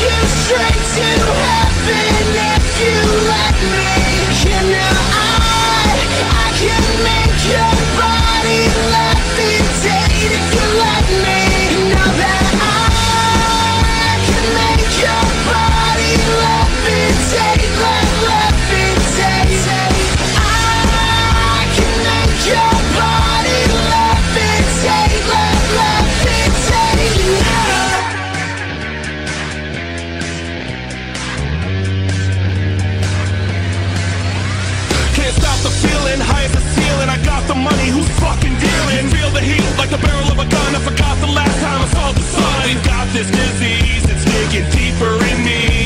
you straight to heaven if you like the barrel of a gun. I forgot the last time I saw the sun. We've got this disease, it's digging deeper in me.